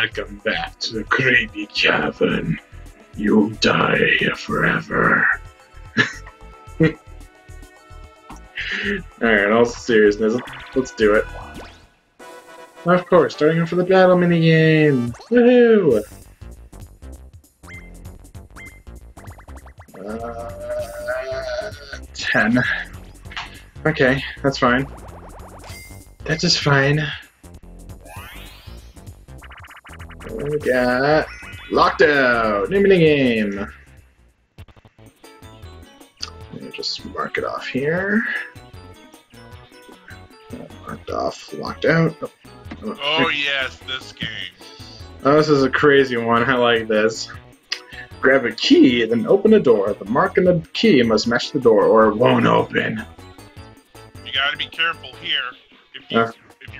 Welcome back to the creepy cavern. You'll die here forever. Alright, all seriousness, let's do it. Of course, starting off for the battle minigame! Woohoo! Uh, 10. Okay, that's fine. That's just fine. We got Lockdown! New minigame! Let me just mark it off here. Marked off, locked out. Oh, Oh yes, this game. Oh, this is a crazy one. I like this. Grab a key, then open a door. The mark on the key must match the door, or it won't open. You gotta be careful here. If you Uh.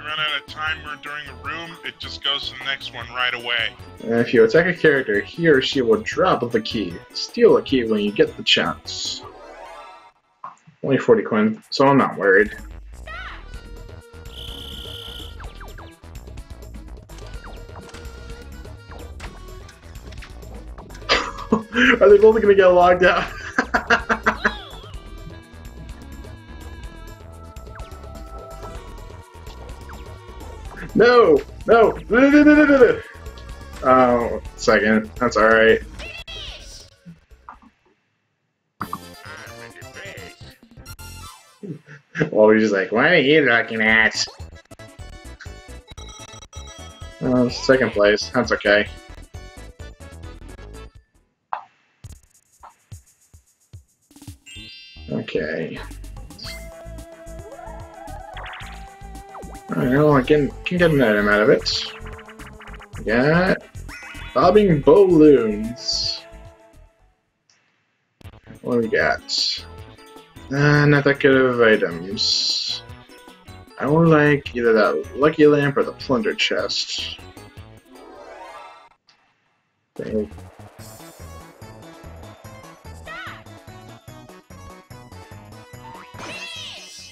Run out of timer during a room, it just goes to the next one right away. And if you attack a character, he or she will drop the key. Steal a key when you get the chance. Only 40 coins, so I'm not worried. Are they both gonna get locked out? No! No! Oh, second. That's alright. Well, we're just like, what are you looking at? Uh, second place. That's okay. Okay. Alright, well, I can, can get an item out of it. We got bobbing balloons. What do we got? Uh, not that good of items. I would like either that lucky lamp or the plunder chest. Okay.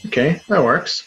Okay, that works.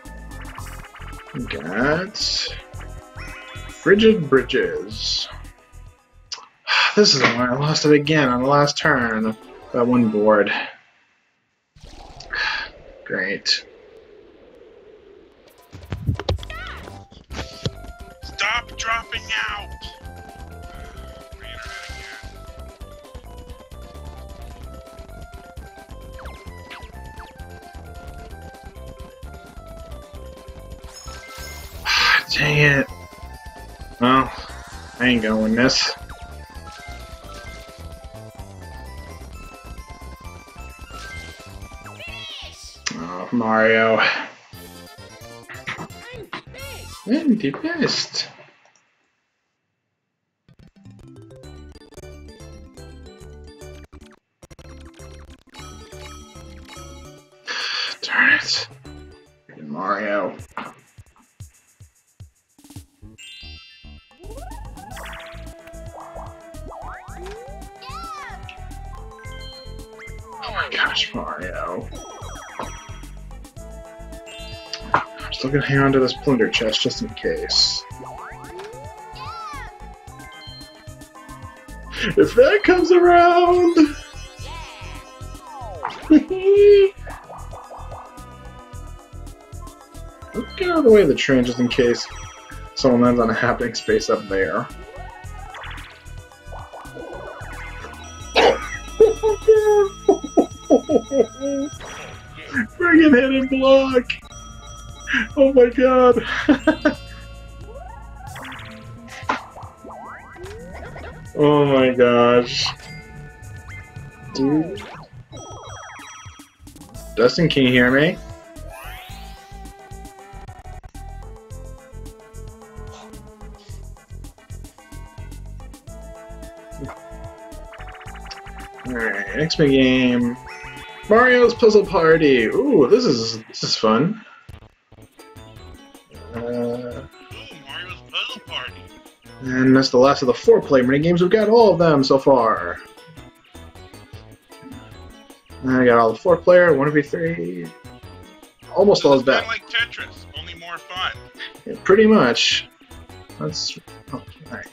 Got Frigid Bridges. This is the one I lost it again on the last turn. That one board. Great. Ain't gonna win this. Oh, Mario. I'm the best. I'm gonna hang on to this plunder chest just in case. If that comes around! Let's get out of the way of the train just in case someone lands on a happening space up there. Friggin' hidden block! oh my god! oh my gosh. Dude. Dustin, can you hear me? Alright, next big game. Mario's Puzzle Party! Ooh, this is this is fun. And that's the last of the four player mini games. We've got all of them so far. I got all the four player, one v three. Almost all is back. like Tetris, only more fun. Yeah, pretty much. Let's. Oh, alright.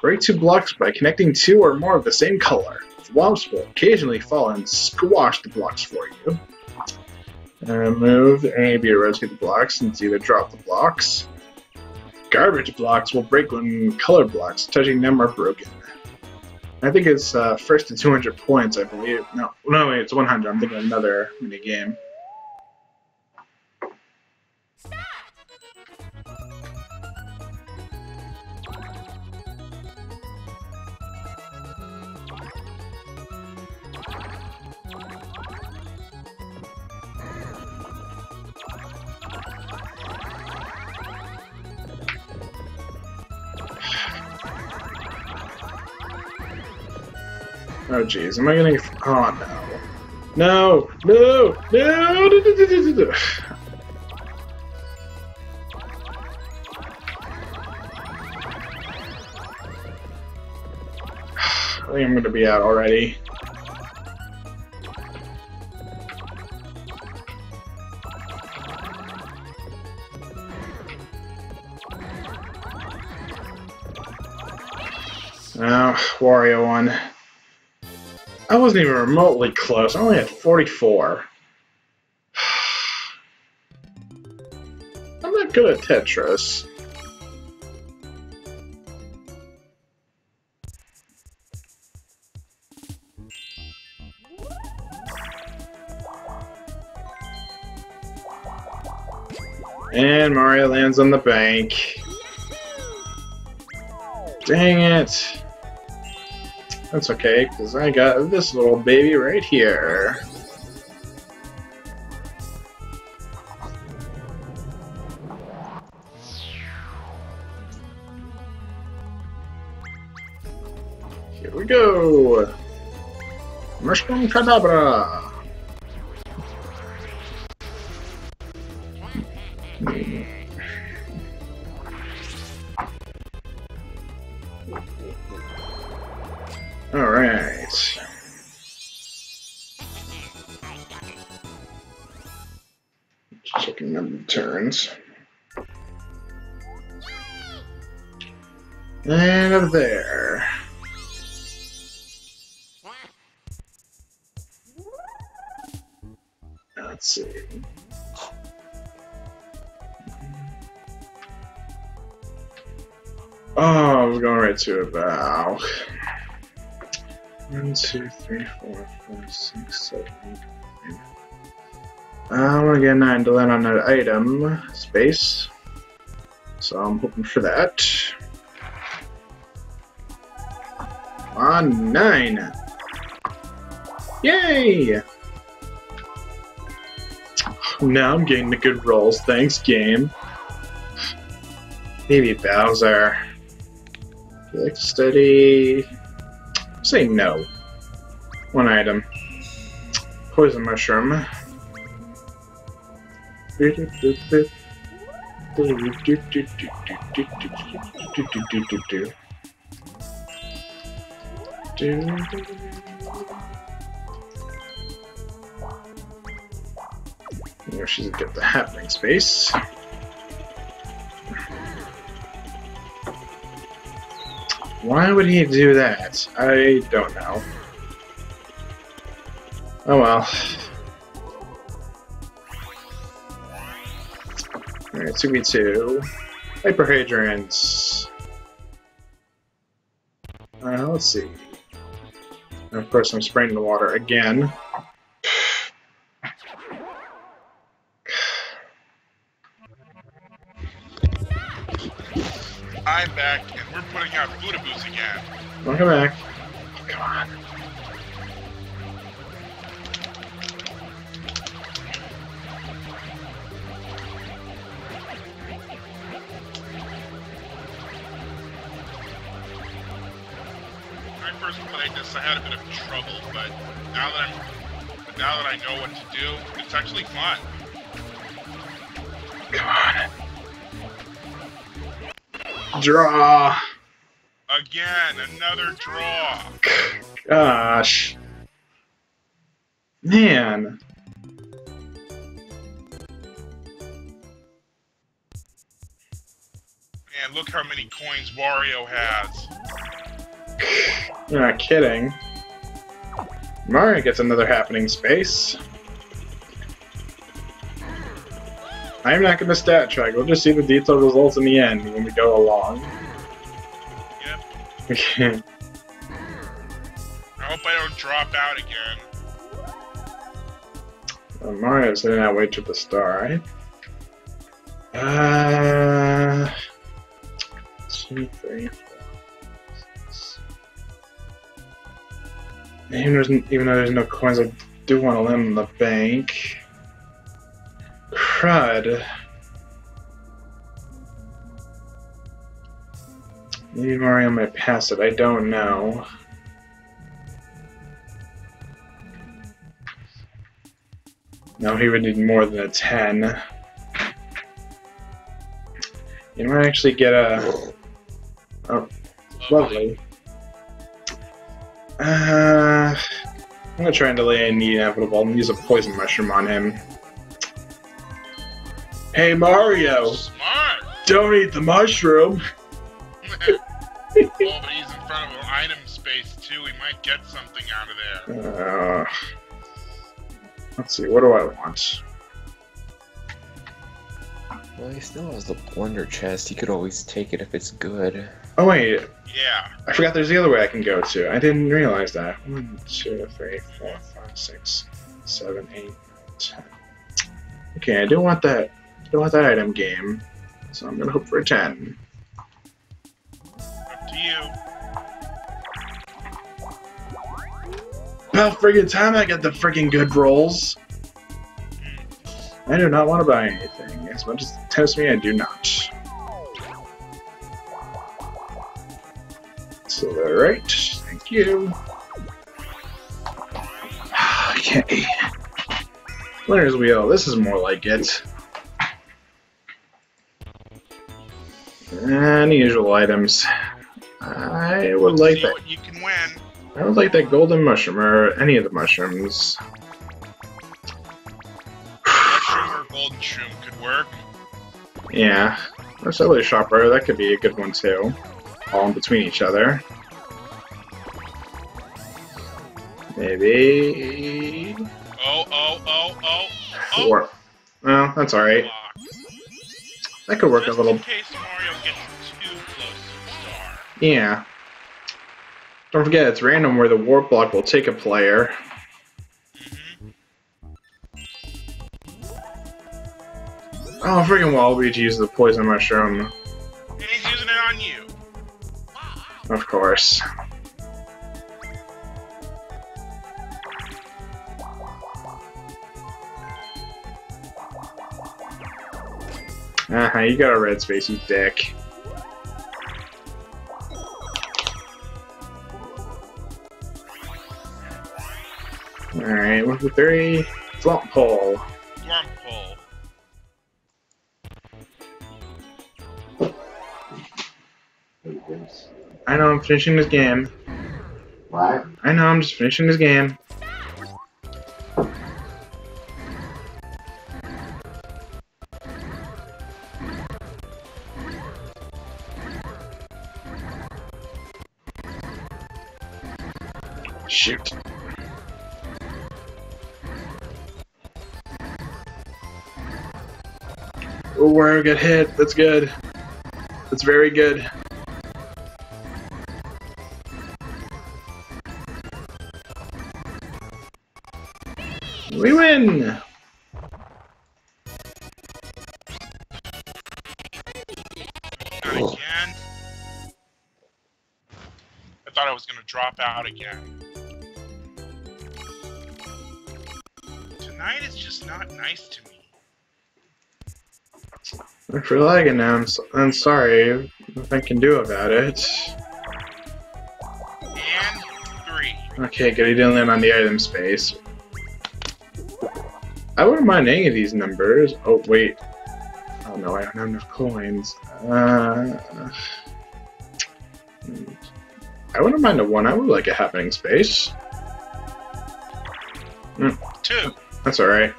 Break two blocks by connecting two or more of the same color. Blobs will occasionally fall and squash the blocks for you. Uh, move A, B, or rotate the blocks and either drop the blocks. Garbage blocks will break when color blocks touching them are broken. I think it's uh, first to 200 points, I believe. No, no, wait, it's 100. I'm thinking of another mini game. Oh jeez, am I gonna... Oh no. No! No! No! no. I think I'm gonna be out already. Oh, Wario one. I wasn't even remotely close. I only had 44. I'm not good at Tetris. And Mario lands on the bank. Dang it. That's okay, because I got this little baby right here. Here we go! Mushroom Kadabra! To now. One, two, three, four, five, six, seven, eight, nine. I want to get nine to land on that item space, so I'm hoping for that. On nine. Yay! Now I'm getting the good rolls. Thanks, game. Maybe Bowser. Click steady. Say no. One item. Poison mushroom. There she's get the happening space. Why would he do that? I don't know. Oh well. Alright, 2v2. Hyper Hydrants. Uh, let's see. And of course, I'm spraying the water again. I'm back, putting out Podoboos again. Welcome back. Oh, come on. I first played this, I had a bit of trouble, but now that I'm, but now that I know what to do, it's actually fun. Come on. Draw. Again, another draw. Gosh. Man. Man, look how many coins Wario has. You're not kidding. Mario gets another happening space. I'm not going to stat track. We'll just see the detailed results in the end when we go along. I hope I don't drop out again. Uh, Mario's hitting that way to the star, right? Uh, two, three, four, six. Even, even though there's no coins, I do want to in the bank. Crud. Maybe Mario might pass it, I don't know. No, he would need more than a 10. You might actually get a. Oh, lovely. Uh, I'm gonna try and delay the inevitable and use a poison mushroom on him. Hey Mario, Smart! don't eat the mushroom! Oh, but he's in front of an item space too. We might get something out of there. Uh, let's see, what do I want? Well, he still has the Wonder Chest. He could always take it if it's good. Oh wait, Yeah. I forgot there's the other way I can go to. I didn't realize that. One, two, three, four, five, six, seven, eight, nine, ten. Okay, I do want that. I do want that item game. So I'm gonna hope for a ten. To you. About friggin' time I get the friggin' good rolls. I do not want to buy anything. As much as it tempts me, I do not. So, alright. Thank you. Okay. Winner's Wheel. This is more like it. Unusual items. I would like that. you can win. I would like that golden mushroom or any of the mushrooms. Mushroom or golden shroom could work. Yeah. Or Cellular Shopper, that could be a good one too. All in between each other. Maybe. Oh, oh, oh, oh. Oh! Four. Well, that's alright. That could work Just a little. in case Mario gets Yeah. Don't forget, it's random where the warp block will take a player. hmm Oh, freaking Waluigi uses the poison mushroom. And he's using it on you. Of course. Uh huh, you got a red space, you dick. Alright, one, two, three. Flop pole. Glump hole. I know I'm finishing this game. What? I know I'm just finishing this game. Got hit. That's good. That's very good. We win! I thought I was gonna drop out again. Tonight is just not nice to me. If you're lagging now, I'm, so- I'm sorry. Nothing I can do about it. And Okay, good. He didn't land on the item space. I wouldn't mind any of these numbers. Oh, wait. Oh, no, I don't have enough coins. Uh, I wouldn't mind a one. I would like a happening space. Two. That's alright.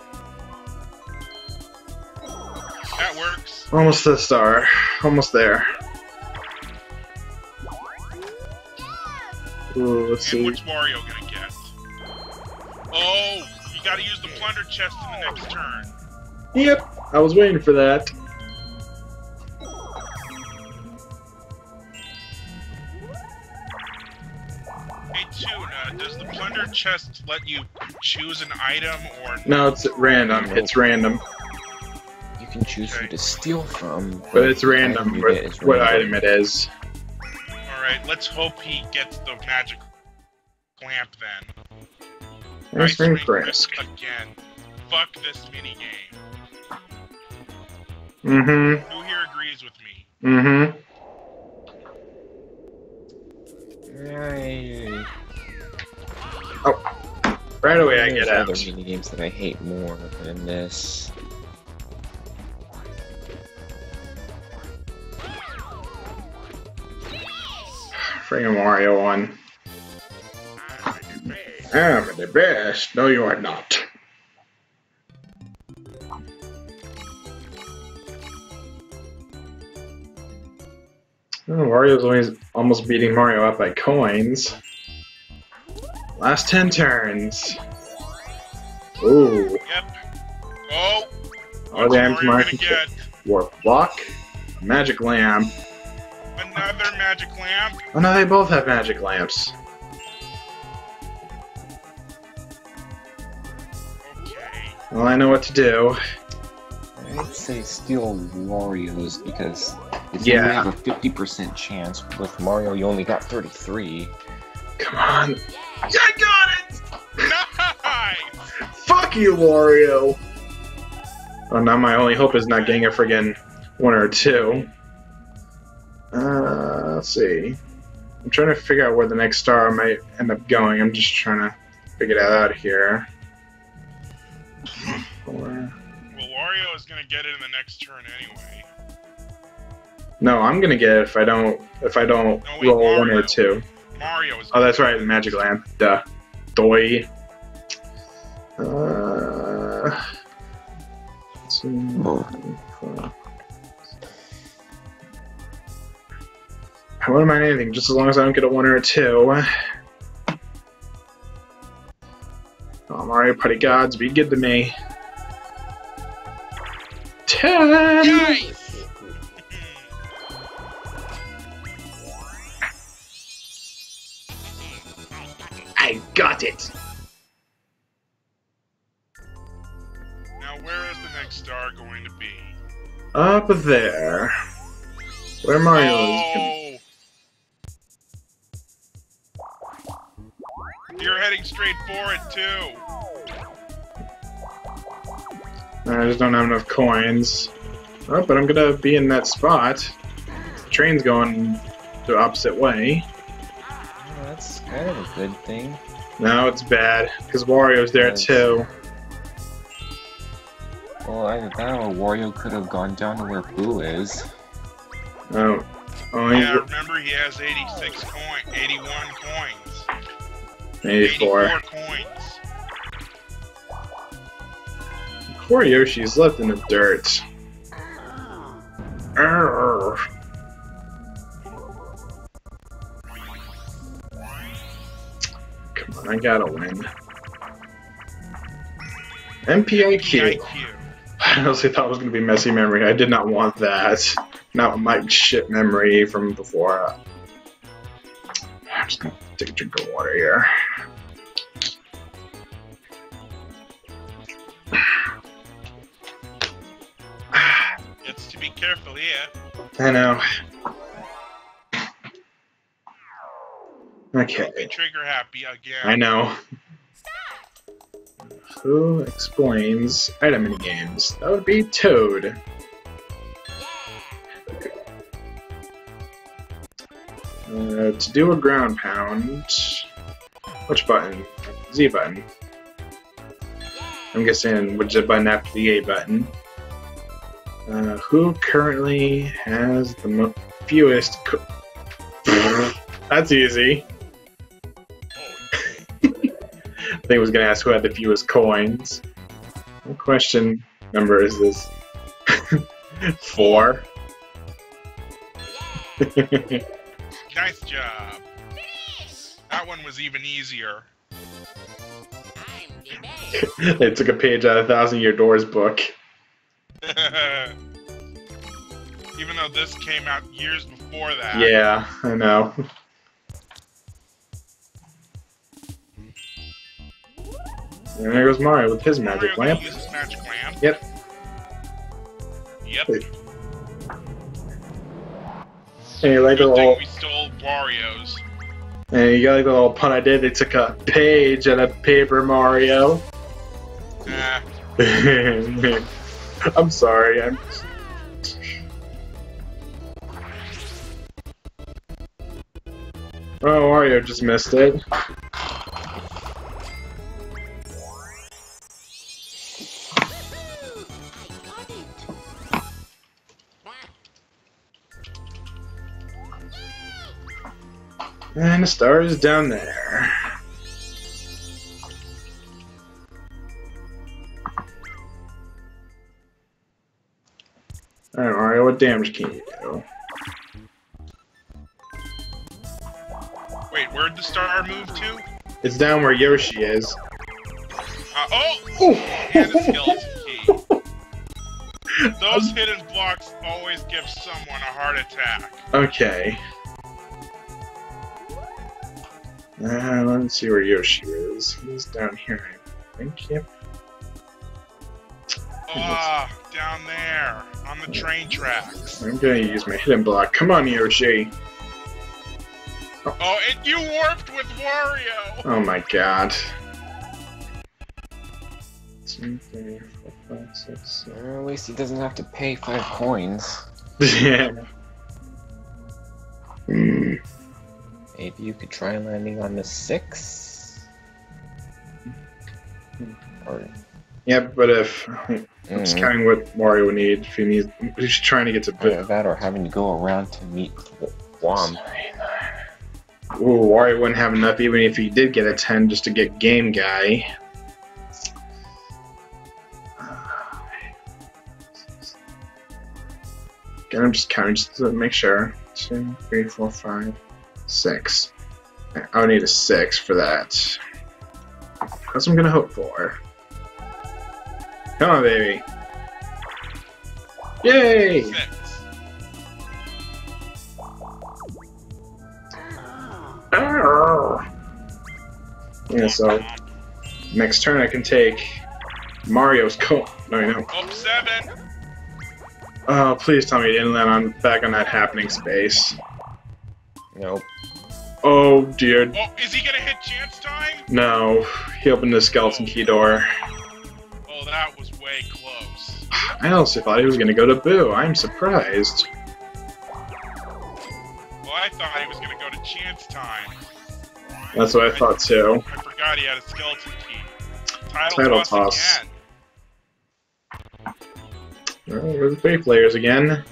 Almost to the star. Almost there. Ooh, let's And see. what's Wario gonna get? Oh, you gotta use the plunder chest in the next turn. Yep, I was waiting for that. Hey, Tuna, does the plunder chest let you choose an item or No, it's random. It's random. You can choose who to steal from, But it's random you what, get what random. item it is. Alright, let's hope he gets the magic clamp then. There's Ice Ring Ring Frisk. Again. Fuck this minigame. Mm-hmm. Who here agrees with me? Mm-hmm. Yay. Right away I There's get out. other mini games that I hate more than this. Friggin' Mario one. I'm the best. No, you are not. Oh, Mario's always almost beating Mario up by coins. Last ten turns. Ooh. Yep. Oh, All what's the items Mario marked gonna get? Warp Block, Magic Lamp. Another magic lamp? Oh no, they both have magic lamps. Okay. Well, I know what to do. I'd say steal Wario's because it's Yeah. only have a 50% chance. With Mario, you only got 33. Come on. I got it! Nice! Fuck you, Wario! Oh, now my only hope is not getting a friggin' one or two. Uh, let's see. I'm trying to figure out where the next star might end up going. I'm just trying to figure that out here. Four. Well, Wario is gonna get it in the next turn anyway. No, I'm gonna get it if I don't if I don't No, wait, roll one or Mario. two. Mario is. Oh, that's right, the magic lamp. Duh. Doi. Uh, two, three, four. I wouldn't mind anything, just as long as I don't get a one or a two. Oh, Mario Party Gods, be good to me. Ten! Nice! I got it! now, where is the next star going to be? Up there. Where Mario is. oh! You're heading straight for it too. I just don't have enough coins. Oh, but I'm gonna be in that spot. The train's going the opposite way. Oh, that's kind of a good thing. No, it's bad, because Wario's there Yes. too. Well, either that or Wario could have gone down to where Boo is. Oh. Oh, Yeah, remember he has 86 coin, 81 coins, 84. 84 coins. Poor Yoshi's left in the dirt. Arrgh. Come on, I gotta win. MPIQ. IQ. I honestly thought it was going to be messy memory. I did not want that. Not my shit memory from before. I'm just going to take a drink of water here. I know. Okay, trigger happy again. I know. Stop. Who explains item mini games? That would be Toad. Uh, to do a ground pound, Which button? Z button. I'm guessing which button after the A button. Uh, who currently has the mo- fewest? Co- That's easy. I think I was gonna ask who had the fewest coins. What question number is this? Four. Nice job. That one was even easier. they took a page out of Thousand Year Doors book. even though this came out years before that. Yeah, I know. And there goes Mario with his magic Mario lamp. can use his magic lamp. Yep. Yep. Wait. And you like the Good thing little, we stole Wario's. and you got like the little pun I did. They took a page out of Paper Mario. Nah. I'm sorry. I'm. Oh, Mario just missed it. And the star is down there. What damage can you do? Wait, where'd the star move to? It's down where Yoshi is. Uh, oh! And a skeleton key. Those hidden blocks always give someone a heart attack. Okay. Uh, let's see where Yoshi is. He's down here, I think. Yep. Ah, down there, on the train tracks. I'm gonna use my hidden block. Come on, Yoshi. Oh, and you warped with Wario! Oh my god. Two, three, four, five, six, seven. Well, at least he doesn't have to pay five coins. Yeah. Hmm. Maybe you could try landing on the six. Or Yeah, but if I'm just counting what Mario would need if he needs, he's trying to get to oh, either bit. that or having to go around to meet Wom. Ooh, Wario wouldn't have enough even if he did get a 10 just to get Game Guy. Again, I'm just counting just to make sure. Two, three, four, five, six. I would need a six for that. That's what I'm gonna hope for. Come on, baby. Yay! Six. Yeah, so next turn I can take Mario's coat. No, you know. Oh, seven. Oh, please tell me you didn't land on back on that happening space. Nope. Oh dear, Oh, is he gonna hit chance time? no. He opened the skeleton key door. Way close. I also thought he was gonna go to Boo. I'm surprised. Well, I thought he was gonna go to chance time. That's what I thought too. I forgot he had a skeleton key. Tidal, Tidal toss, toss. again. There's the three players again.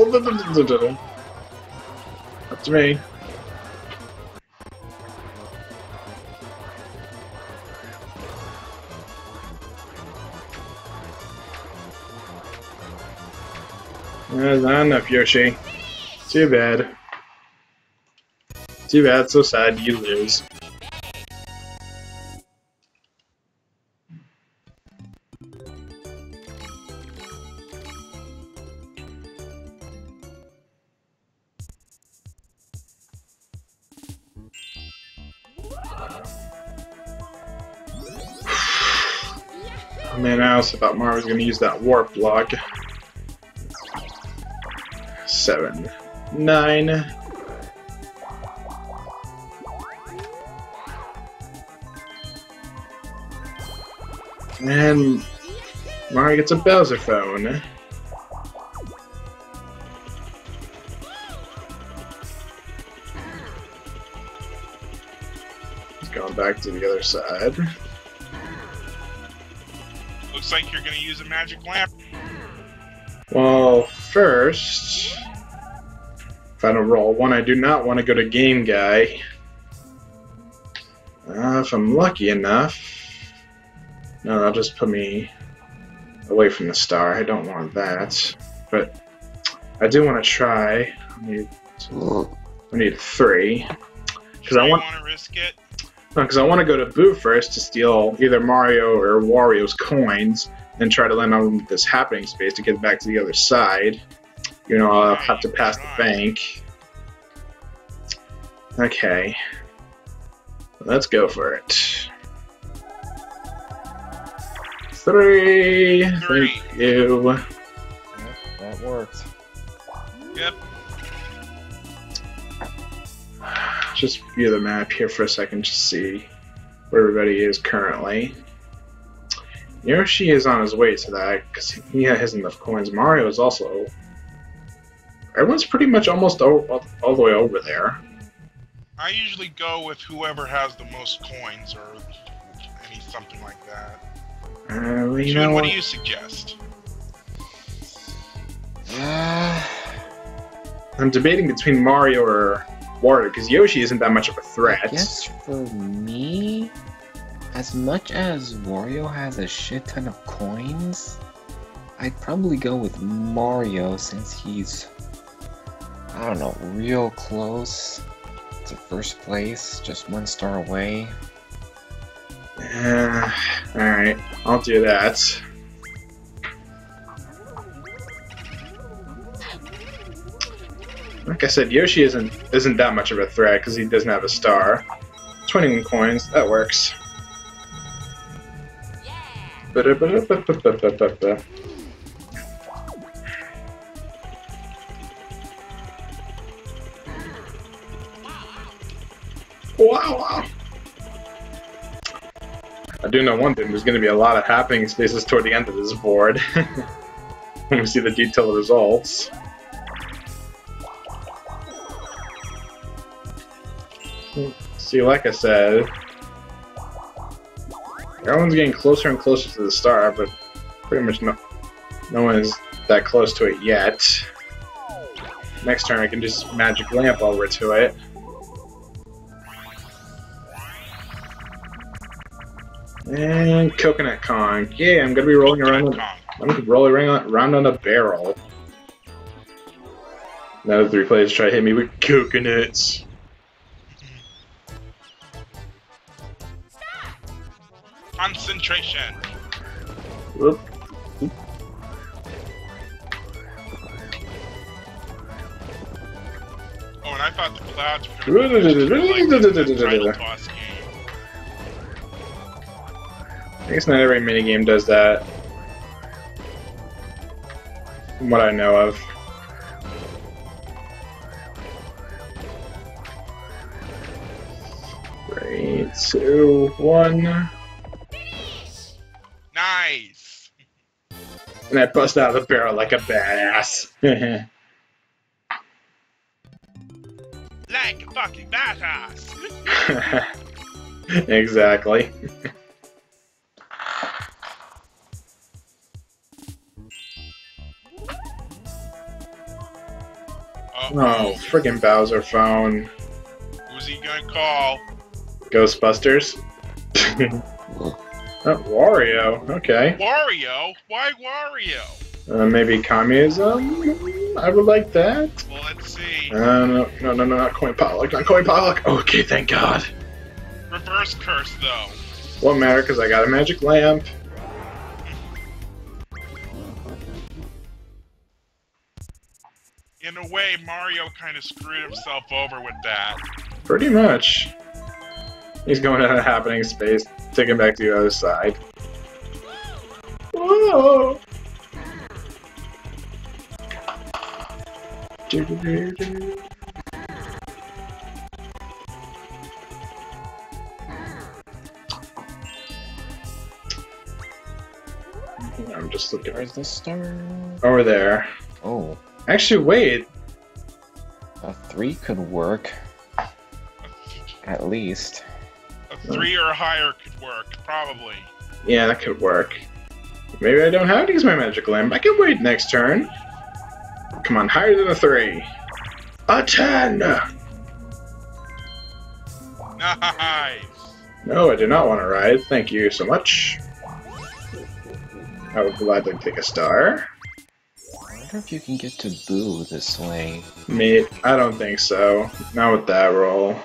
To me. There's not enough, Yoshi. Too bad. Too bad, so sad, you lose. Man, I also thought Mario was gonna use that warp block. seven, nine. And Mario gets a Bowser phone. He's going back to the other side. Looks like you're gonna use a magic lamp. Well, first, final roll one. I do not want to go to Game Guy. Uh, if I'm lucky enough, no, that'll just put me away from the star. I don't want that, but I do want to try. I need, I need three because I want want to risk it. Uh, because I want to go to Boo first to steal either Mario or Wario's coins and try to land on this happening space to get back to the other side. You know, I'll have to pass the bank. Okay. Let's go for it. Three. Three. Thank you. Yep, that worked. Yep. Just view the map here for a second to see where everybody is currently. Yoshi is on his way to that because he has enough coins. Mario is also. Everyone's pretty much almost all, all the way over there. I usually go with whoever has the most coins or any something like that. Uh, well, you June, know what do you suggest? Yeah. I'm debating between Mario or Wario because Yoshi isn't that much of a threat. Guess for me, as much as Wario has a shit ton of coins, I'd probably go with Mario since he's, I don't know, real close to first place, just one star away. Uh, Alright, I'll do that. Like I said, Yoshi isn't isn't that much of a threat because he doesn't have a star. 21 coins, that works. Wow. I do know one thing, there's going to be a lot of happening spaces toward the end of this board. when we see the detailed results. See, like I said, everyone's getting closer and closer to the star, but pretty much no, no one is that close to it yet. Next turn, I can just magic lamp over to it. And Coconut Conk. Yeah, I'm gonna be rolling around. I'm gonna roll around on a barrel. Now the three players try to hit me with coconuts. Concentration. Whoop. Oh, and I thought the clouds were going to be like the tidal toss game. I guess not every minigame does that. From what I know of. Three, two, one. Nice. And I bust out of the barrel like a badass. Like a fucking badass. exactly. Oh, friggin' Bowser phone. Who's he gonna call? Ghostbusters. oh, Wario. Okay. Wario? Why Wario? Uh, maybe communism? I would like that. Well, let's see. Uh, no, no, no, no, not coin potluck, not coin potluck. Okay, thank God. Reverse curse, though. Won't matter because I got a magic lamp. In a way, Mario kind of screwed himself over with that. Pretty much. He's going to a happening space, taking back to the other side. Whoa! I'm just looking Where's the star? over there. Oh, Actually, wait. a three could work, at least. A three or higher could work, probably. Yeah, that could work. Maybe I don't have to use my magic lamp. I can wait next turn. Come on, higher than a three. A ten! Nice. No, I do not want to ride. Thank you so much. I would gladly take a star. I wonder if you can get to Boo this way. Me, I don't think so. Not with that roll.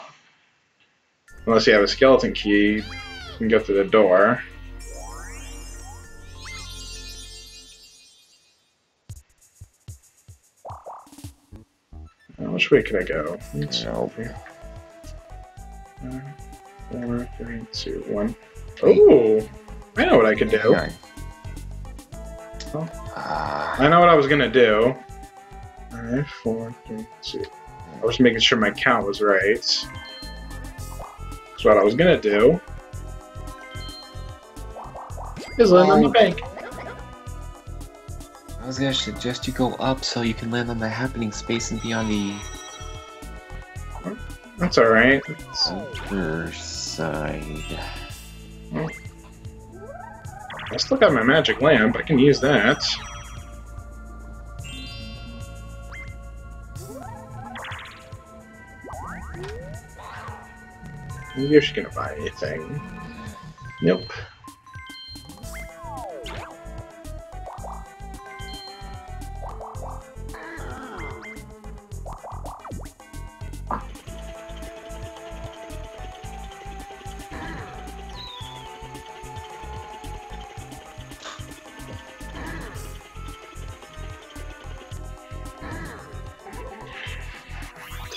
Unless you have a skeleton key, you can go through the door. Uh, Which way can I go? Let's. Nope. Uh, Four, three, two, one. Oh, I know what I could do. Nine. Oh. Ah, I know what I was gonna do. Alright, four, three, two. I was making sure my count was right. That's what I was gonna do. Is land on the Oh. bank. I was gonna suggest you go up so you can land on the happening space and be on the That's alright. other side. I still got my magic lamp. I can use that. Maybe she's gonna buy anything. Nope.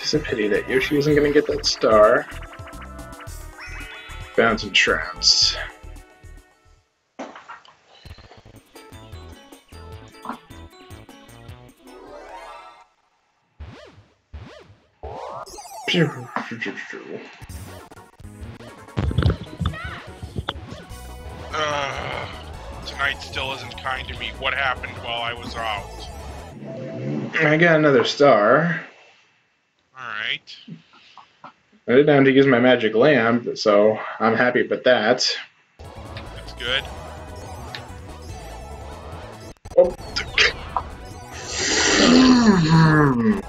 It's a pity that Yoshi isn't gonna get that star. Bouncing traps. Ugh. Tonight still isn't kind to me. What happened while I was out? I got another star. Alright. I didn't have to use my magic lamp, so I'm happy with that. That's good. Oh.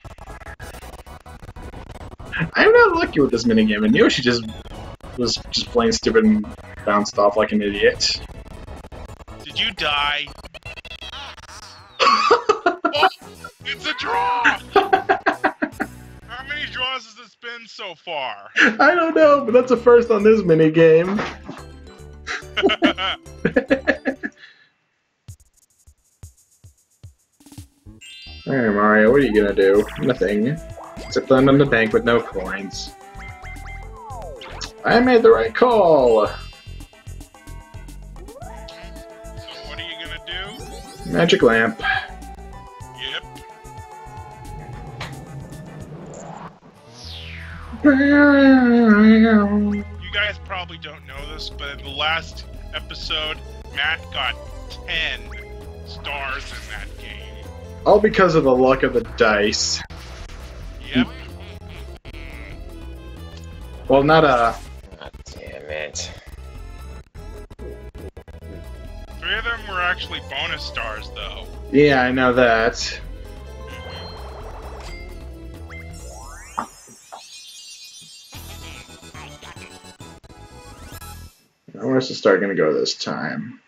I'm not lucky with this minigame, and Yoshi just was just playing stupid and bounced off like an idiot. Did you die? it's a draw! Been so far? I don't know, but that's a first on this minigame. Alright, Mario, what are you gonna do? Nothing. Except land on the bank with no coins. I made the right call! so what are you gonna do? Magic lamp. You guys probably don't know this, but in the last episode, Matt got 10 stars in that game. All because of the luck of the dice. Yep. Well, not uh God damn it. Three of them were actually bonus stars, though. Yeah, I know that. Where's the star gonna go this time?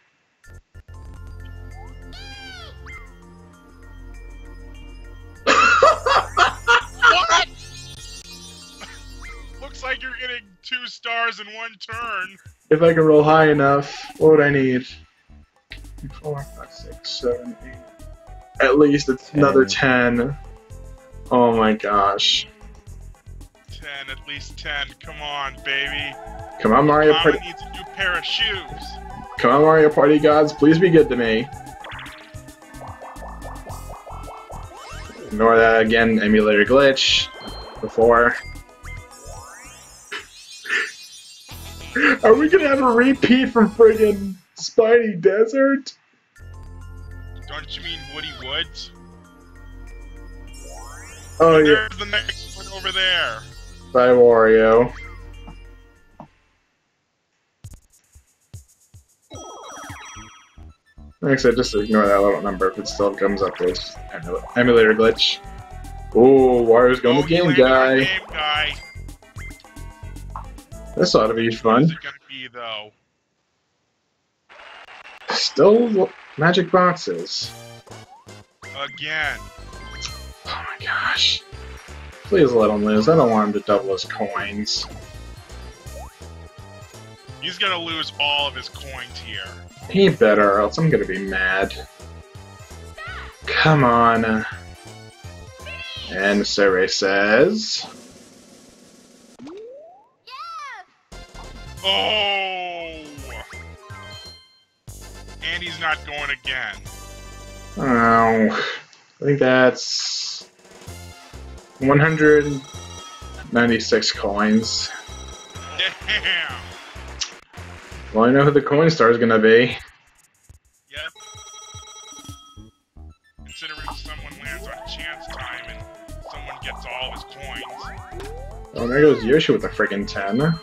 What? Looks like you're getting two stars in one turn. if I can roll high enough, what would I need? Four, five, six, seven, eight. At least it's another ten. Oh my gosh. 10, at least 10. Come on, baby. Come on, Mario Mama Party. needs a new pair of shoes. Come on, Mario Party gods. Please be good to me. Ignore that again, emulator glitch. Before. Are we gonna have a repeat from friggin' Spiny Desert? Don't you mean Woody Woods? Oh yeah, There's the next one over there. By Wario. I said just ignore that little number if it still comes up as emula- emulator glitch. Ooh, Wario's going oh, to game guy. Game guy. This ought to be fun. What's it gonna be though? Still magic boxes. Again. Oh my gosh. Please let him lose. I don't want him to double his coins. He's gonna lose all of his coins here. He better, or else I'm gonna be mad. Come on. And survey says. Oh! And he's not going again. Oh. I think that's. 196 coins. Damn! Well, I know who the coin star is gonna be. Yep. Considering someone lands on chance time and someone gets all his coins. Oh, there goes Yoshi with the friggin' 10.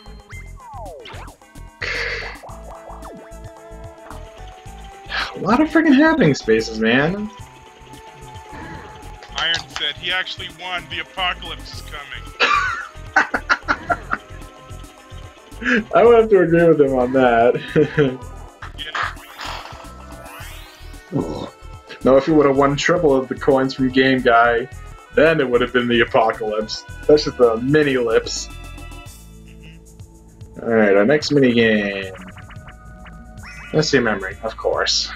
A lot of friggin' happening spaces, man. He actually won. The apocalypse is coming. I would have to agree with him on that. Yeah. no, if he would have won triple of the coins from Game Guy, then it would have been the apocalypse. That's just the mini lips. Alright, our next mini game. Let's see memory, of course.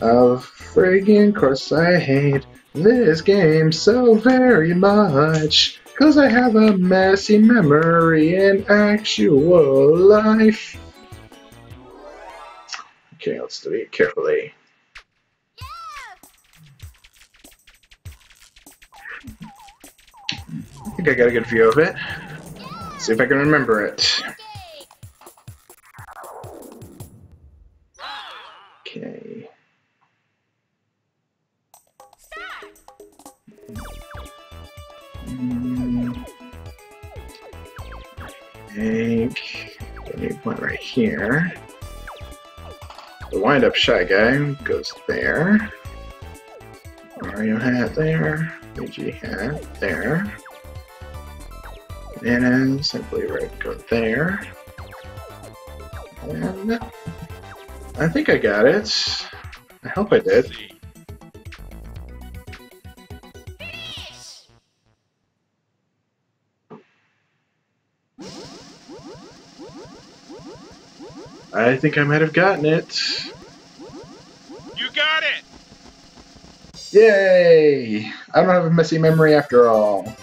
Of friggin' course I hate this game so very much. Cause I have a messy memory in actual life. Okay, let's do it carefully. I think I got a good view of it. See if I can remember it. Think I need one right here. The wind up shy guy goes there. Mario hat there. Luigi hat there. And simply right go there. And I think I got it. I hope I did. I think I might have gotten it. You got it! Yay! I don't have a messy memory after all.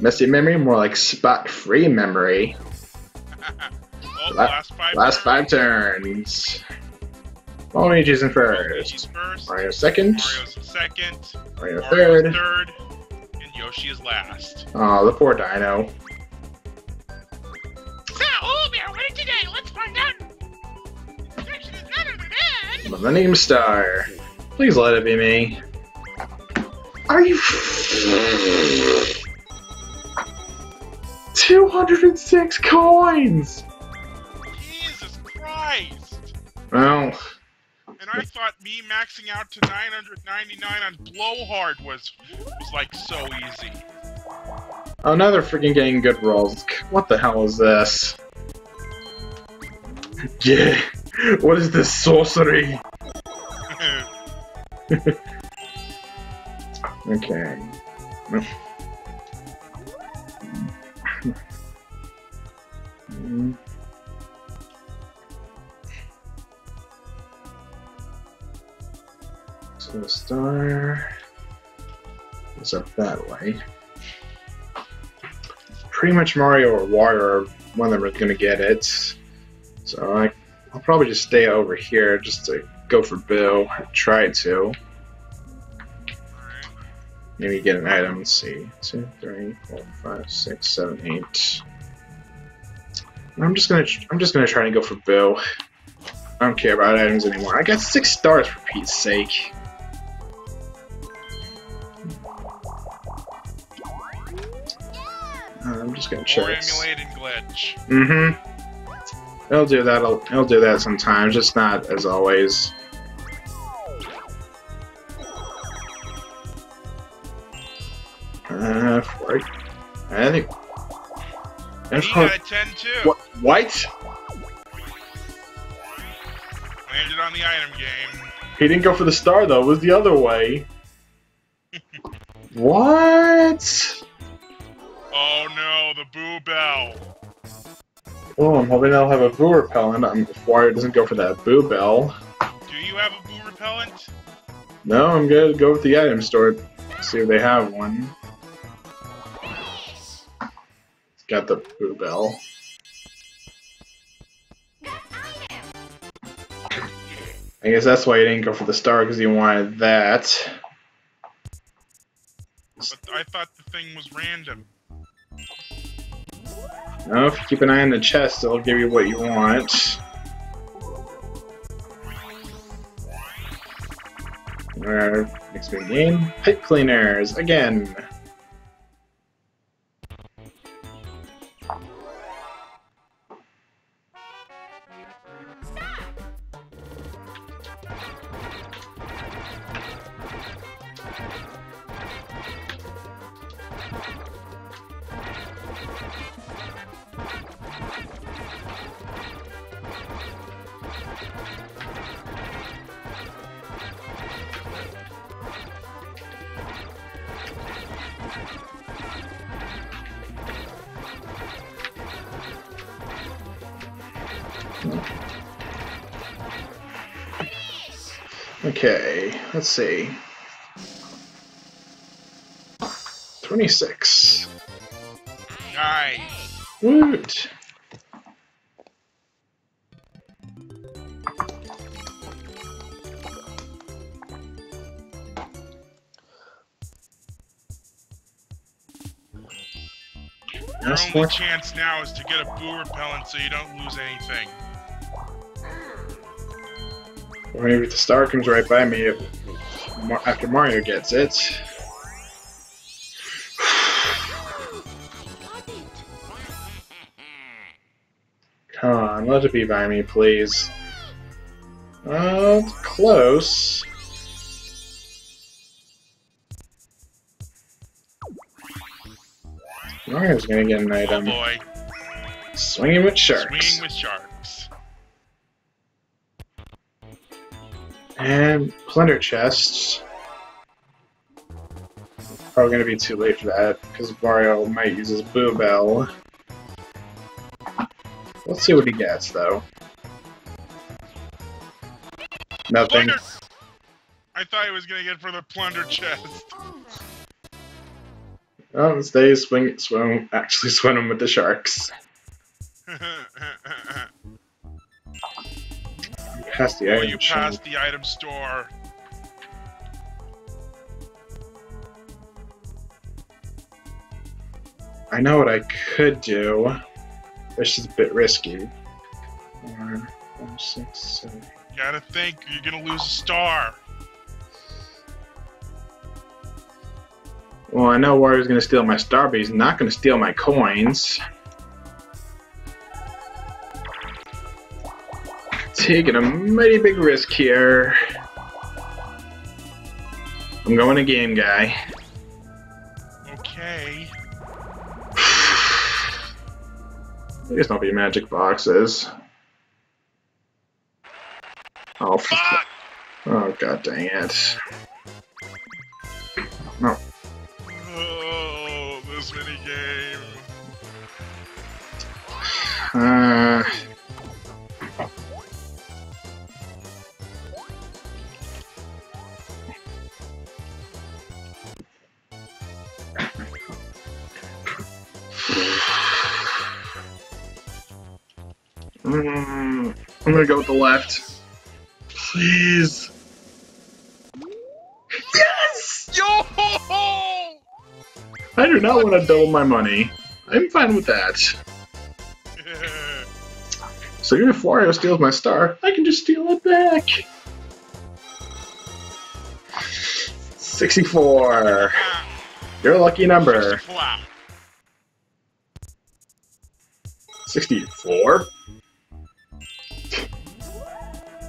Messy memory, more like spot free memory. La- last five. Last five turns. Luigi's in first. Luigi's first. Mario second. Mario's second. Mario Mario's third. third. And Yoshi is last. Oh, the poor dino. So, oh, we are today. Let's find out. Yoshi is better than that. Millennium Star. Please let it be me. Are you? 206 coins! Jesus Christ! Well, And I thought me maxing out to 999 on Blowhard was was like so easy. another freaking getting good rolls. What the hell is this? Yeah, what is this sorcery? Okay. Mm. The star is up that way. pretty much Mario or Wario one of them is going to get it. So I, I'll probably just stay over here just to go for Bill. Try to. Maybe get an item. Let's see. Two, three, four, five, six, seven, eight. I'm just gonna. I'm just gonna try and go for Bill. I don't care about items anymore. I got six stars for Pete's sake. I'm just gonna Or check. this. emulating glitch. Mm-hmm. It'll do that. It'll, it'll do that sometimes, just not as always. Uh, four. I think. That's He got a 10 too. what? What? Landed on the item game. He didn't go for the star though. It was the other way. what? Oh no, the boo bell. Oh, I'm hoping I'll have a boo repellent. I'm before it doesn't go for that boo bell. Do you have a boo repellent? No, I'm gonna go with the item store. See if they have one. It's got the boo bell. I guess that's why you didn't go for the star because you wanted that. But I thought the thing was random. No, if you keep an eye on the chest, it'll give you what you want. Alright, next big game. Pipe cleaners, again. Okay, let's see. 26. Nice. Woot! Your only chance now is to get a boo repellent so you don't lose anything. Or maybe the star comes right by me if, after Mario gets it. Come on, let it be by me, please. Uh, close. Mario's gonna get an Oh item. boy. Swinging with sharks. Swinging with sharks. And plunder chests. Probably gonna be too late for that, because Mario might use his Boo Bell. Let's see what he gets, though. Nothing. Plunder! I thought he was gonna get for the plunder chest. Oh, stay swing, swim, actually swim with the sharks. Past the oh, item you passed the item store. I know what I could do. It's just a bit risky. Four, five, six, seven, Gotta think, you're gonna lose a star. Well, I know Wario's gonna steal my star, but he's not gonna steal my coins. Taking a mighty big risk here. I'm going a game guy. Okay. Please don't be magic boxes. Oh, Fuck! oh god dang it. No. Oh, this mini game. Uh, with the left. Please. Yes! Yo! I do not want to double my money. I'm fine with that. So even if Wario steals my star, I can just steal it back. 64. Your lucky number. Wow. 64.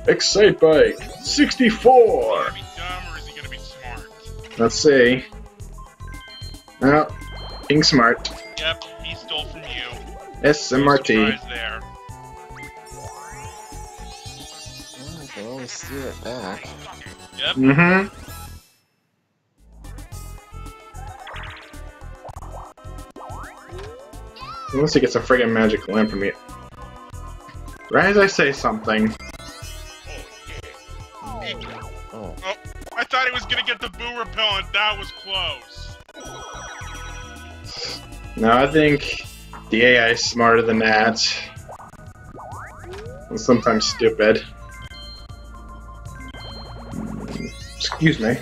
Excitebike. 64. Is he gonna be dumb or is he gonna be smart? Let's see. Oh, being smart. Yep, he stole from you. SMRT. No surprise there. Well, I can always steal it back. Yep. Mm-hmm. Unless he gets a friggin' magic lamp from me. Right as I say something. I thought he was gonna get the boo repellent. That was close. No, I think the AI is smarter than that. And sometimes stupid. Excuse me.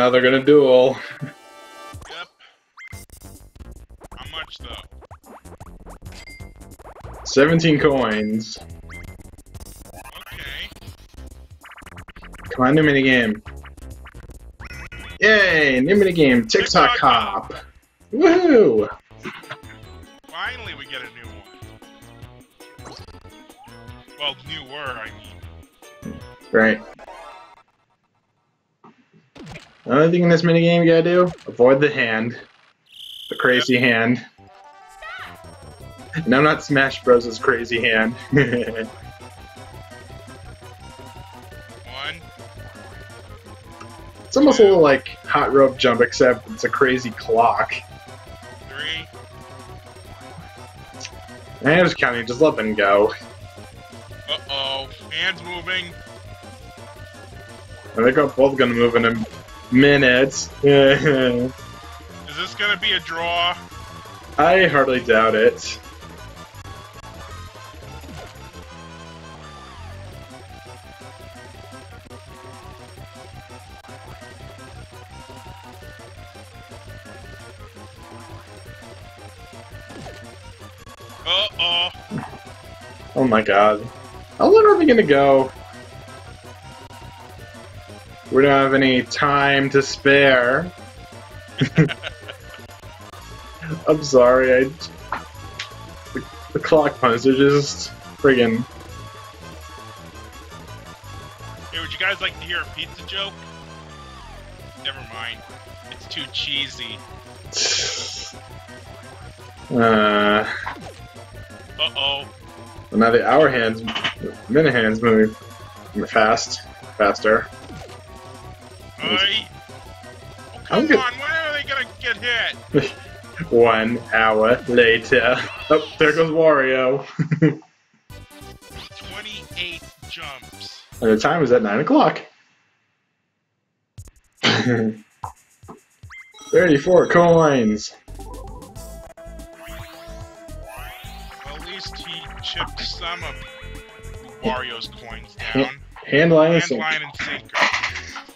Now they're gonna duel. Yep. How much though? 17 coins. Okay. Come on, new minigame. Yay, new minigame, Tick Tock Tick Tock Hop. Woohoo! Finally, we get a new one. Well, newer, I mean. Right. Another thing in this minigame you gotta do, avoid the hand. The crazy hand. No, not Smash Bros.' crazy hand. One, it's almost a little like hot rope jump, except it's a crazy clock. three, And I was counting, just let them go. uh-oh. Hands moving. And they're both gonna move in a minute. Is this gonna be a draw? I hardly doubt it. Uh-oh. Oh my god. How long are we gonna go? We don't have any time to spare. I'm sorry, I. The, the clock puns are just friggin'. Hey, would you guys like to hear a pizza joke? Never mind. It's too cheesy. Uh, Uh-oh. well, now the hour hands, minute hands move fast, faster. Come on, when are they gonna get hit? One hour later. Oh, there goes Wario. 28 jumps. And the time is at 9 o'clock. 34 coins. Well, at least he chipped some of Wario's coins down. Hand line Hand, line, and sinker.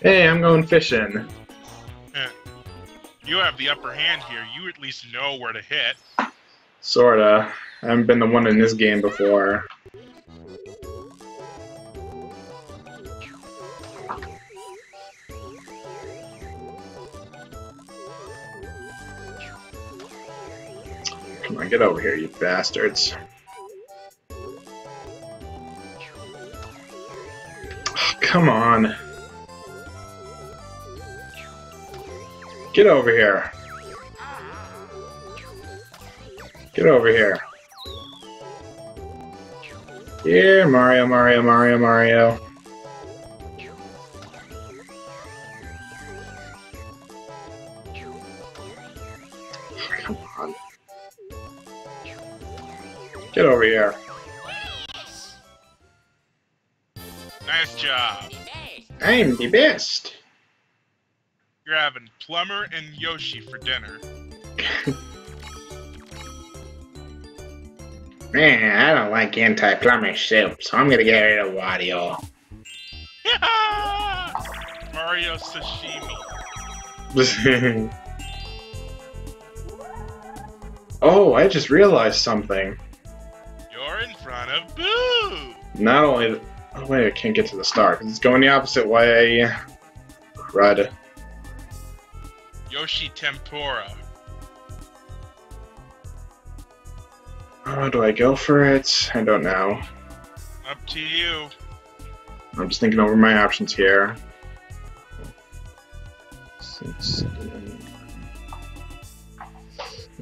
Hey, I'm going fishing. You have the upper hand here. You at least know where to hit. Sorta. I haven't been the one in this game before. Come on, get over here, you bastards. Oh, come on. Get over here. Get over here. Yeah, Mario, Mario, Mario, Mario. Come on. Get over here. Nice job. I'm the best. You're having Plumber and Yoshi for dinner. Man, I don't like anti-plumber soup, so I'm gonna get rid of Wario. Mario sashimi. oh, I just realized something. You're in front of Boo. Not only... Oh wait, I can't get to the star, 'cause it's going the opposite way. Crud. Yoshi Tempura. Oh, do I go for it? I don't know. Up to you. I'm just thinking over my options here. Six,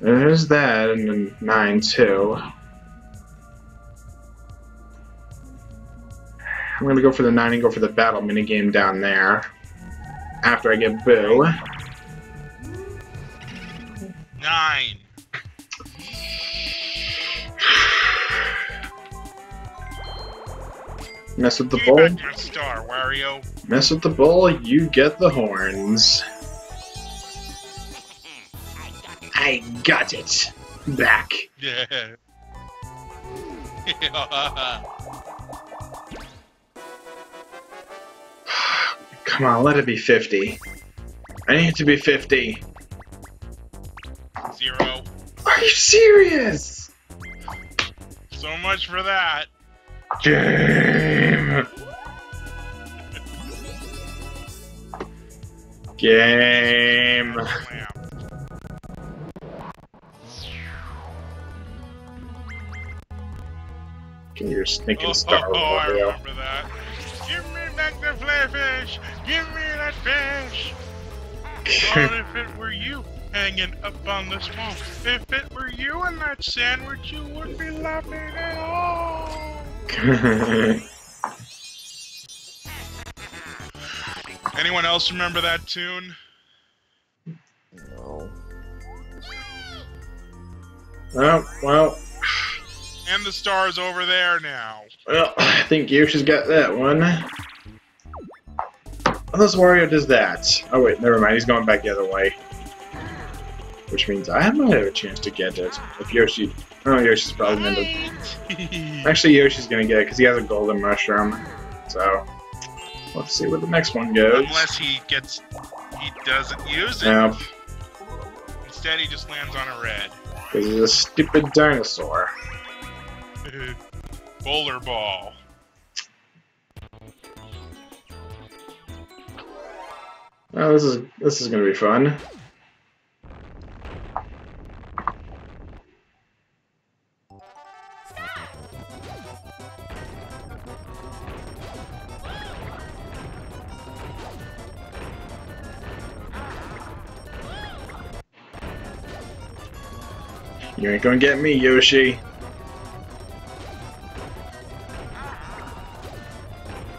There's that, and then nine too. I'm gonna go for the nine and go for the battle minigame down there. After I get Boo. Nine. Mess with the Give bull. me star, Wario. Mess with the bull, you get the horns. I got it. Back. Yeah. Come on, let it be 50. I need it to be 50. Zero. Are you serious? So much for that. Game. Game. Get your stinking Oh, star oh, oh, oh I remember that. Give me back the flayfish. Give me that fish. What if it were you hanging up on the swamp? If it were you in that sandwich, you wouldn't be laughing at all. Anyone else remember that tune? No. well, well, And the star's over there now. well, I think Yoshi's got that one. Unless Wario does that. Oh wait, never mind, he's going back the other way. Which means I might have a chance to get it. If Yoshi... Oh, Yoshi's probably gonna... Actually, Yoshi's gonna get it because he has a golden mushroom. So, let's see where the next one goes. Unless he gets, he doesn't use it. Instead, he just lands on a red. because he's a stupid dinosaur. Bowler ball. Oh, this is this is gonna be fun. You ain't gonna get me, Yoshi.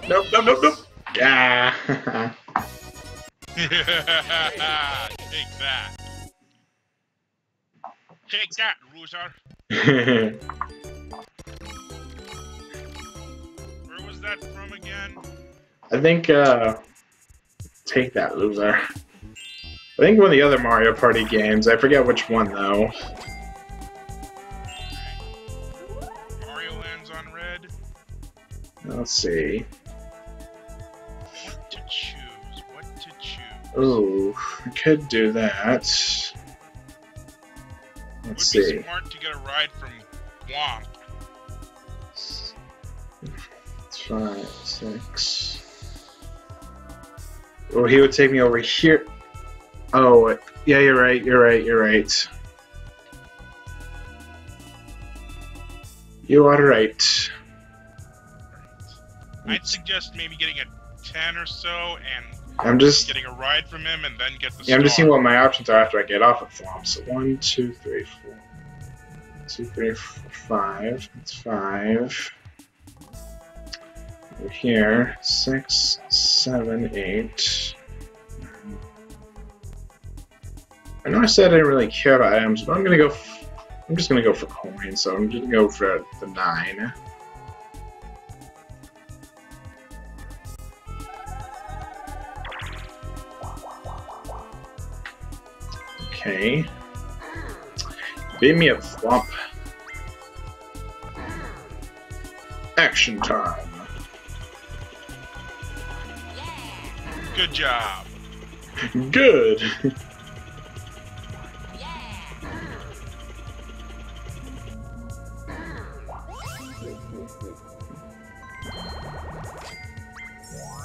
Nope, nope, nope, nope. Ah. Take that. Take that, loser. Where was that from again? I think, uh, take that, loser. I think one of the other Mario Party games. I forget which one though. Let's see. What to choose? What to choose? Ooh, I could do that. Would Let's be see. smart to get a ride from Thwomp. Five, six. Oh, he would take me over here. Oh, yeah, you're right. You're right. You're right. You are right. I'd suggest maybe getting a 10 or so and I'm just getting a ride from him and then get the Yeah, I'm just seeing what my options are after I get off of Thwomp. So one, two, three, four. Two, three, four, five. That's five. Over here, six, seven, eight. I know I said I didn't really care about items, but I'm gonna go. F- I'm just gonna go for coins, so I'm just gonna go for the nine. Okay. Beat me a Thwomp. Action time. Good job. Good.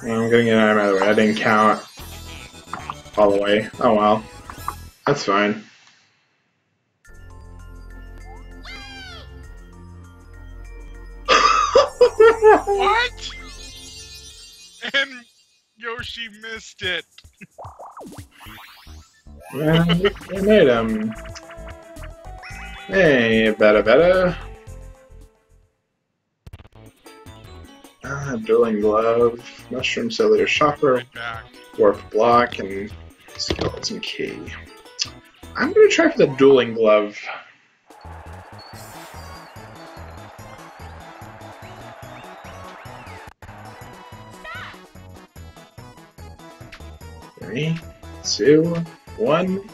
I'm gonna get out of the way. I didn't count all the way. Oh well. That's fine. What? And Yoshi missed it. Yeah, I made him. Hey, better, better. Ah, glove, mushroom cellular shopper, warp block, and skeleton key. I'm gonna try for the dueling glove. Three, two, one.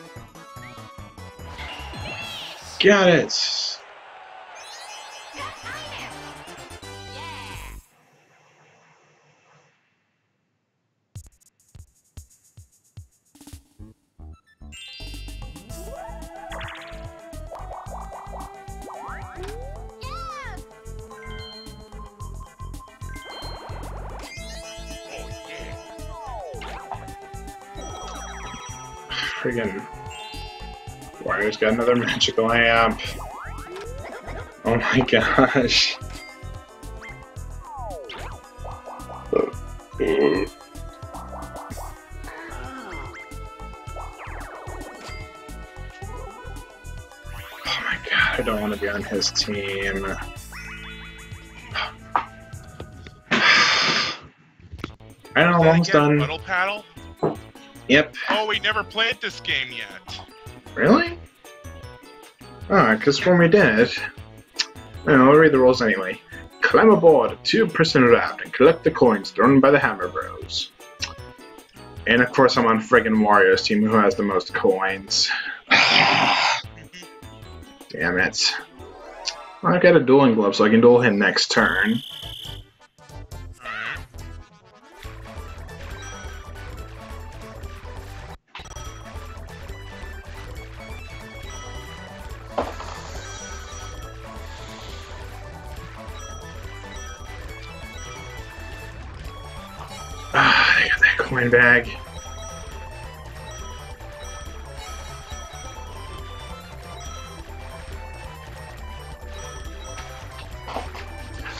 Got it! Friggin' Wario's got another magic lamp. Oh my gosh. Oh my god, I don't want to be on his team. I know, I'm almost done. Paddle? Yep. Oh, we never played this game yet. Really? Ah, because when we did. I'll read the rules anyway. Climb aboard a two-person raft and collect the coins thrown by the Hammer Bros. And of course, I'm on friggin' Wario's team, who has the most coins. Damn it. I got a dueling glove, so I can duel him next turn. Bag.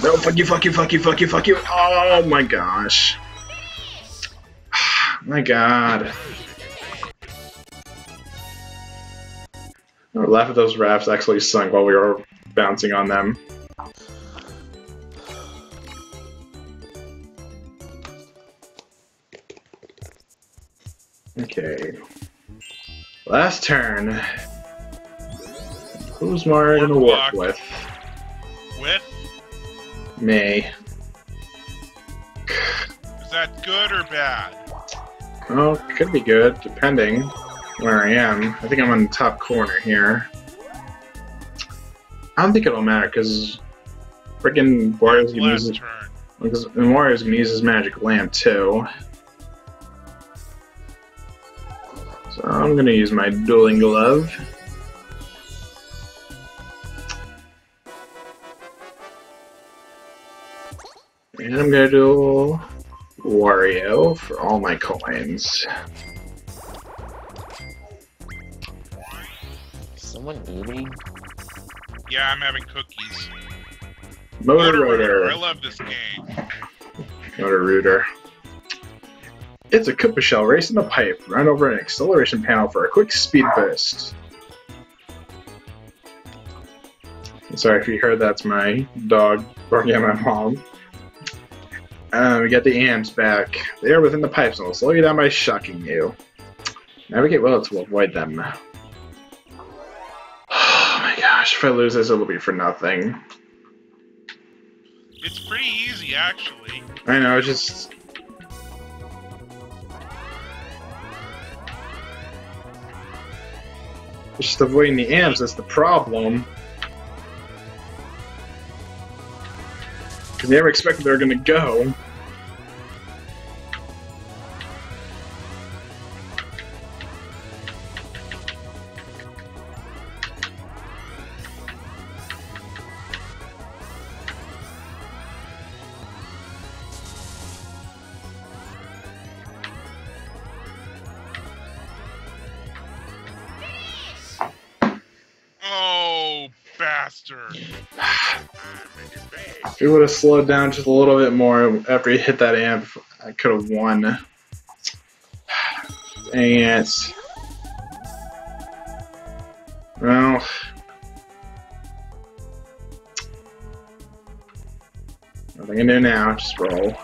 No, fuck you, fuck you, fuck you, fuck you, fuck you. Oh my gosh. my god. Or laugh at those rafts actually sunk while we were bouncing on them. Last turn. Who's Mario gonna work with? With? Me. Is that good or bad? Oh, could be good, depending where I am. I think I'm on the top corner here. I don't think it'll matter, because freaking Wario's gonna use his, turn. because Wario's gonna use his magic lamp too. I'm gonna use my dueling glove. And I'm gonna do Wario for all my coins. Someone eating? Yeah, I'm having cookies. Motor Rooter. Rotor. I love this game. Motor Rooter. It's a Koopa Shell race in a pipe. Run over an acceleration panel for a quick speed burst. Sorry if you heard that's my dog barking at my mom. Uh, we got the amps back. They are within the pipes and will slow you down by shocking you. Navigate well to avoid them. Oh my Gosh, if I lose this, it'll be for nothing. It's pretty easy, actually. I know, it's just. Just avoiding the amps that's the problem. Because they never expected they were gonna go. He would have slowed down just a little bit more after he hit that amp, I could have won. And it. Well. Nothing I can do now, just roll.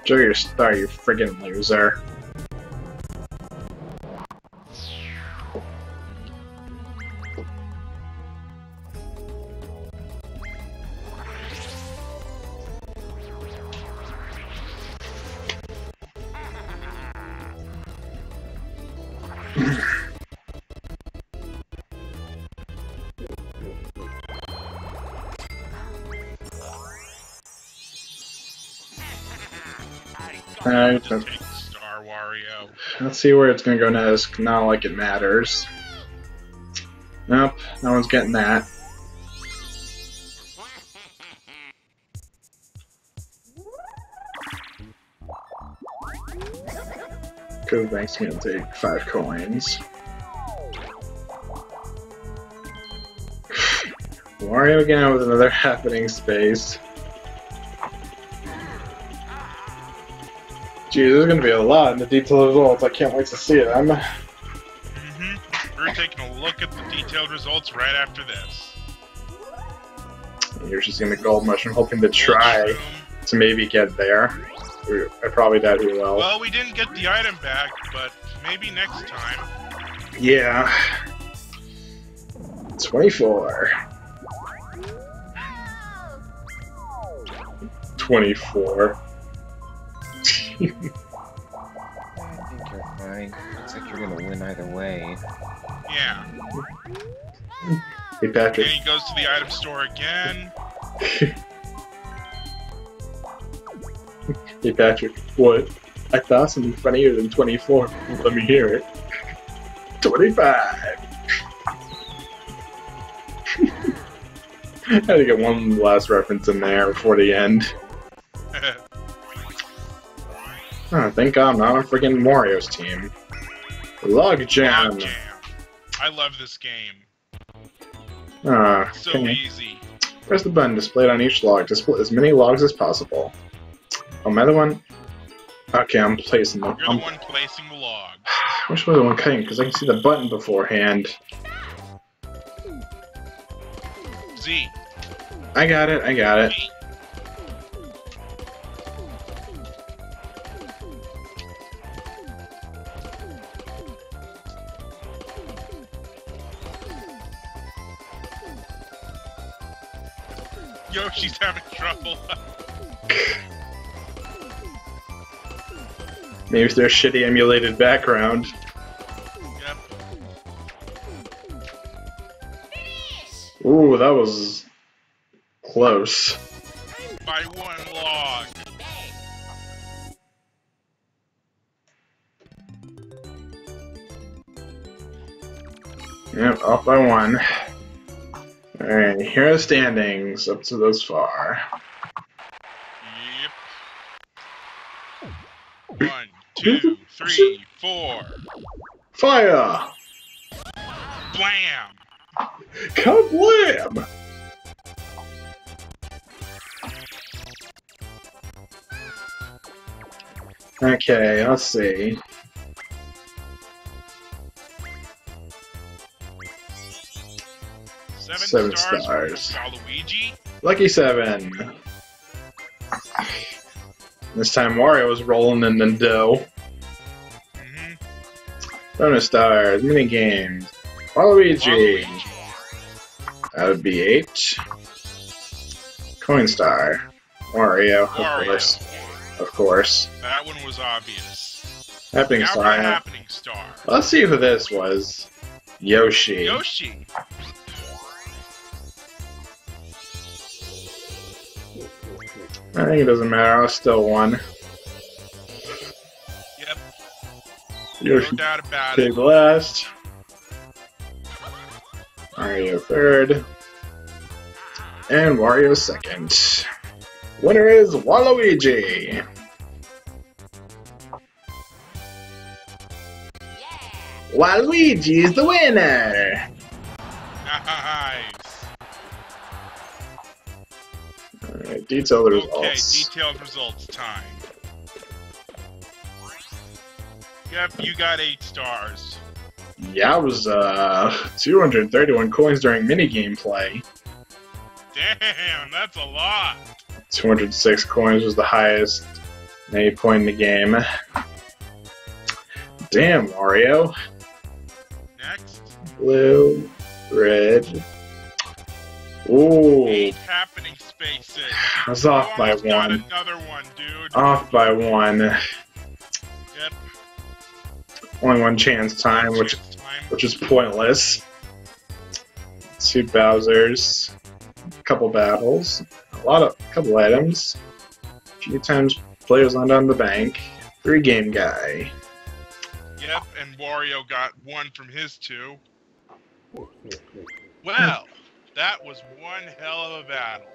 Enjoy your star, you friggin' loser. Let's see where it's gonna go next. Not like it matters. Nope, no one's getting that. Koopa Bank's gonna take five coins. Wario again with another happening space. Gee, there's gonna be a lot in the detailed results. I can't wait to see them. hmm We're taking a look at the detailed results right after this. You're just gonna gold mushroom, hoping to try to maybe get there. I probably doubt we will. Well, we didn't get the item back, but maybe next time. Yeah. 24. 24. I think you're fine. Looks like you're gonna win either way. Yeah. Hey, Patrick. And he goes to the item store again. Hey, Patrick. What? I thought something funnier than 24. Let me hear it. 25. I had to get one last reference in there before the end. Oh, thank God I'm not on freaking Mario's team. Log Log Jam. Jam. I love this game. Ah, So okay. easy. Press the button displayed on each log to split as many logs as possible. Oh, am I the one? Okay, I'm placing them. You're I'm, the one placing the log. which was the one cutting? Because I can see the button beforehand. Z. I got it, I got it. Yoshi's having trouble. Maybe it's their shitty emulated background. yep. Ooh, that was close. By one log. Yep, off by one. Alright, here are the standings up to those far. Yep. One, two, three, four. Fire! Blam! Kablam! Okay, let's see. Seven, Seven stars, stars. Waluigi. Lucky seven. This time Wario was rolling in the dough. Mm-hmm. Bonus stars, mini games. Waluigi. That would be eight. Coin star. Mario, of course. Of course. That one was obvious. Happening Now star. happening star. Let's see who this was. Yoshi. Yoshi. I think it doesn't matter. I still won. Yep, no Yoshi doubt about it. Pig last. Mario third. And Wario second. Winner is Waluigi. Waluigi is the winner. Nice. Alright, detail the Okay, detailed results time. Yep, you got eight stars. Yeah, I was uh 231 coins during minigame play. Damn, that's a lot. 206 coins was the highest at any point in the game. Damn, Mario. Next, Blue, red. Ooh, eight happening spaces. I was off You by one. another one, dude. Off by one. Yep. Only one chance time, which Chance time. which is pointless. Two Bowser's, a couple battles, a lot of couple items, a few times players land on the bank, three game guy. Yep, and Wario got one from his two. Wow, that was one hell of a battle.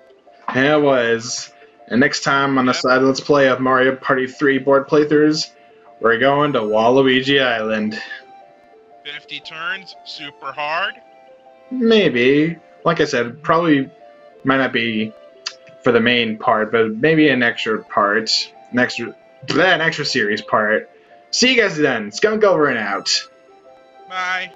And it was. And next time on the side Let's Play of Mario Party 3 board playthroughs, we're going to Waluigi Island. 50 turns, super hard. Maybe. Like I said, probably might not be for the main part, but maybe an extra part. An extra, bleh, an extra series part. See you guys then. Skunk over and out. Bye.